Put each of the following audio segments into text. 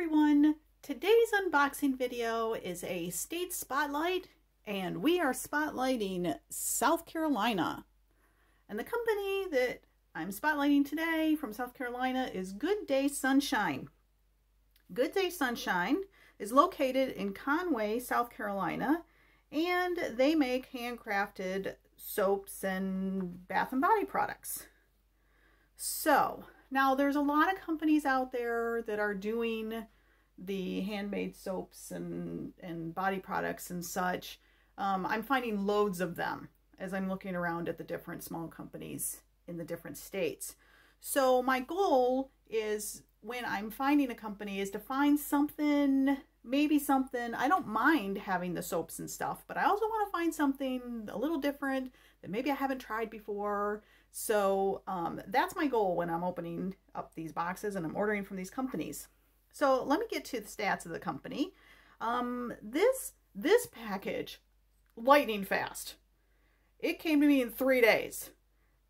everyone! Today's unboxing video is a state spotlight and we are spotlighting South Carolina. And the company that I'm spotlighting today from South Carolina is Good Day Sunshine. Good Day Sunshine is located in Conway, South Carolina, and they make handcrafted soaps and bath and body products. So, now there's a lot of companies out there that are doing the handmade soaps and, and body products and such. Um, I'm finding loads of them as I'm looking around at the different small companies in the different states. So my goal is when I'm finding a company is to find something, maybe something, I don't mind having the soaps and stuff, but I also want to find something a little different that maybe I haven't tried before. So um, that's my goal when I'm opening up these boxes and I'm ordering from these companies. So let me get to the stats of the company. Um, this, this package, lightning fast. It came to me in three days.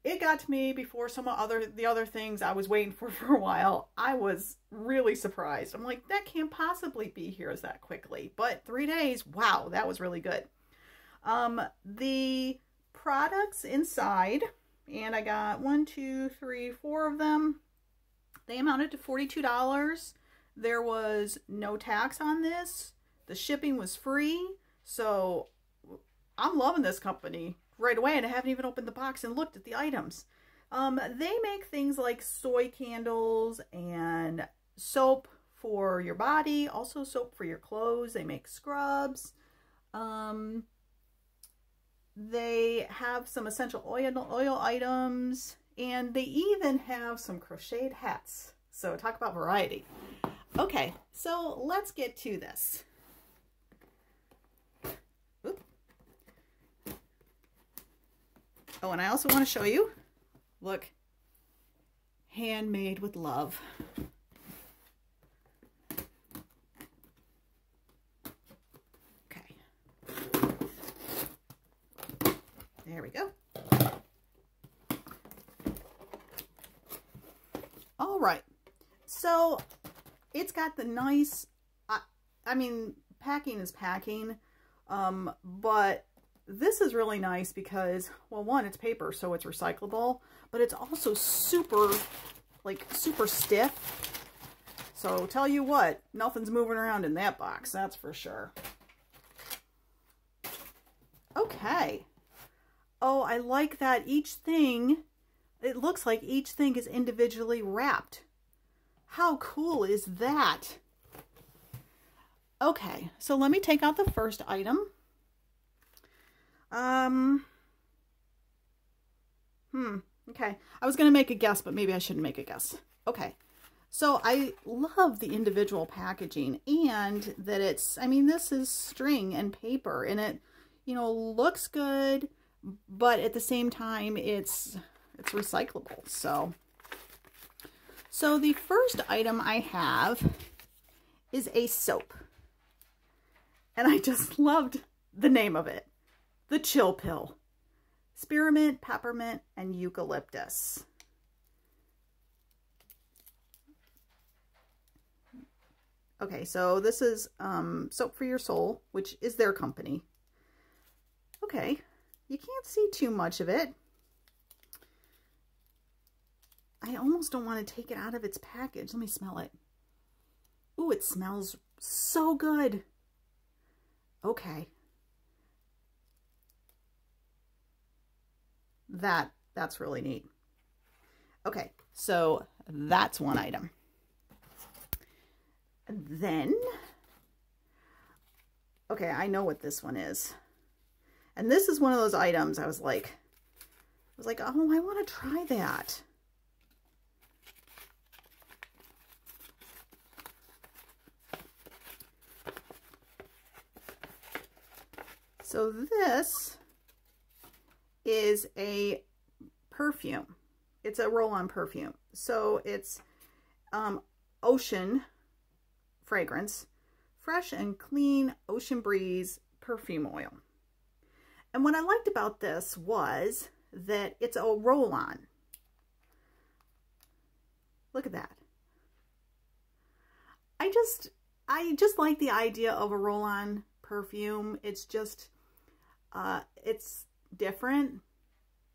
It got to me before some of other the other things I was waiting for for a while. I was really surprised. I'm like, that can't possibly be here as that quickly. But three days, wow, that was really good. Um, the products inside, and I got one, two, three, four of them. They amounted to $42. There was no tax on this. The shipping was free. So I'm loving this company right away and I haven't even opened the box and looked at the items. Um, they make things like soy candles and soap for your body, also soap for your clothes. They make scrubs. Um, they have some essential oil, oil items, and they even have some crocheted hats. So talk about variety. Okay, so let's get to this. Oh, and I also want to show you, look, handmade with love. Okay. There we go. All right. So it's got the nice, I, I mean, packing is packing, um, but this is really nice because, well, one, it's paper, so it's recyclable, but it's also super, like, super stiff. So tell you what, nothing's moving around in that box, that's for sure. Okay. Oh, I like that each thing, it looks like each thing is individually wrapped. How cool is that? Okay, so let me take out the first item. Um, hmm, okay. I was going to make a guess, but maybe I shouldn't make a guess. Okay, so I love the individual packaging and that it's, I mean, this is string and paper and it, you know, looks good but at the same time, it's it's recyclable. So, so the first item I have is a soap. And I just loved the name of it. The Chill Pill. Spearmint, peppermint, and eucalyptus. Okay, so this is um, Soap for Your Soul, which is their company. Okay, you can't see too much of it. I almost don't want to take it out of its package. Let me smell it. Ooh, it smells so good. Okay. That, that's really neat. Okay, so that's one item. then, okay, I know what this one is. And this is one of those items I was like, I was like, oh, I want to try that. So this is a perfume. It's a roll-on perfume. So it's um, ocean fragrance, fresh and clean ocean breeze perfume oil. And what I liked about this was that it's a roll-on. Look at that. I just, I just like the idea of a roll-on perfume. It's just, uh, it's different.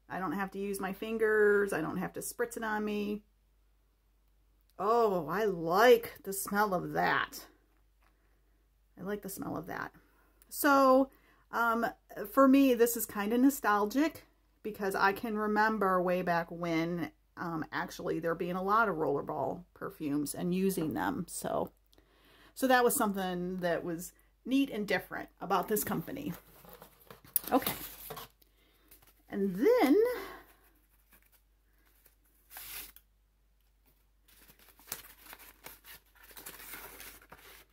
I don't have to use my fingers. I don't have to spritz it on me. Oh, I like the smell of that. I like the smell of that. So, um, for me, this is kind of nostalgic because I can remember way back when um, actually there being a lot of rollerball perfumes and using them. So, so that was something that was neat and different about this company. Okay. And then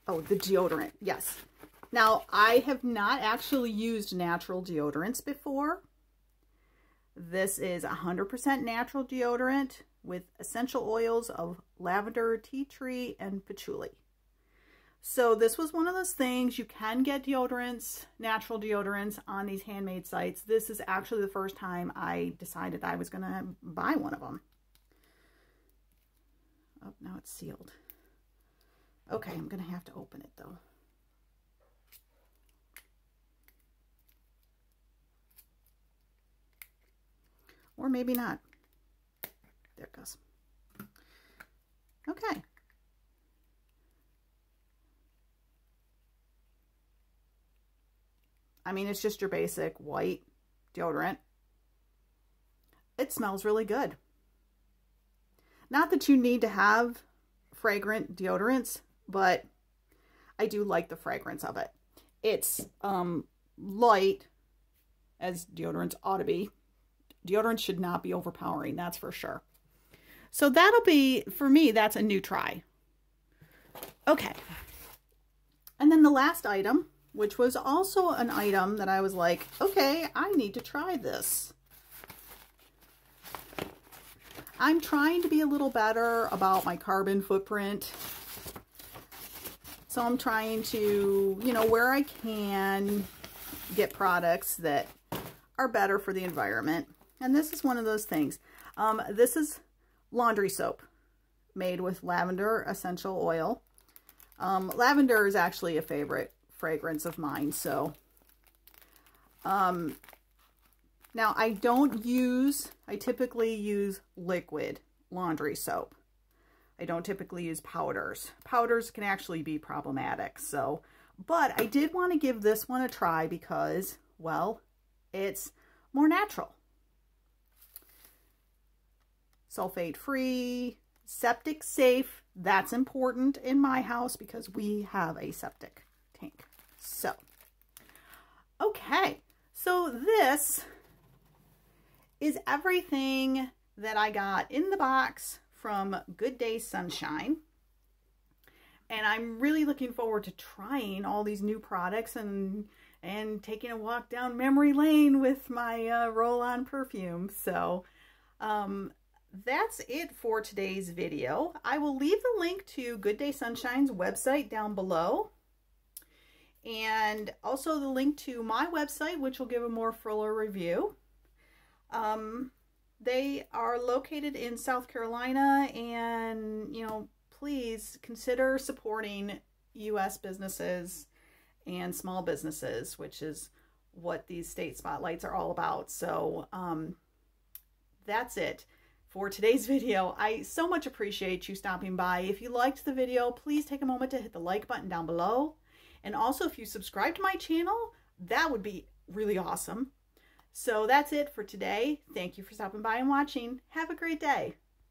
Oh, the deodorant. Yes. Now, I have not actually used natural deodorants before. This is 100% natural deodorant with essential oils of lavender, tea tree, and patchouli. So this was one of those things, you can get deodorants, natural deodorants on these handmade sites. This is actually the first time I decided I was going to buy one of them. Oh, now it's sealed. Okay, I'm going to have to open it though. Or maybe not. There it goes. Okay. I mean, it's just your basic white deodorant. It smells really good. Not that you need to have fragrant deodorants, but I do like the fragrance of it. It's um, light, as deodorants ought to be. Deodorants should not be overpowering, that's for sure. So that'll be, for me, that's a new try. Okay. And then the last item, which was also an item that I was like, okay, I need to try this. I'm trying to be a little better about my carbon footprint. So I'm trying to, you know, where I can get products that are better for the environment. And this is one of those things. Um, this is laundry soap made with lavender essential oil. Um, lavender is actually a favorite fragrance of mine. So, um, now I don't use, I typically use liquid laundry soap. I don't typically use powders. Powders can actually be problematic. So, but I did want to give this one a try because, well, it's more natural sulfate free, septic safe. That's important in my house because we have a septic. So, okay. So this is everything that I got in the box from Good Day Sunshine. And I'm really looking forward to trying all these new products and and taking a walk down memory lane with my uh, roll-on perfume. So, um, that's it for today's video. I will leave the link to Good Day Sunshine's website down below. And also the link to my website, which will give a more fuller review. Um, they are located in South Carolina and, you know, please consider supporting U.S. businesses and small businesses, which is what these state spotlights are all about. So um, that's it for today's video. I so much appreciate you stopping by. If you liked the video, please take a moment to hit the like button down below. And also, if you subscribe to my channel, that would be really awesome. So that's it for today. Thank you for stopping by and watching. Have a great day.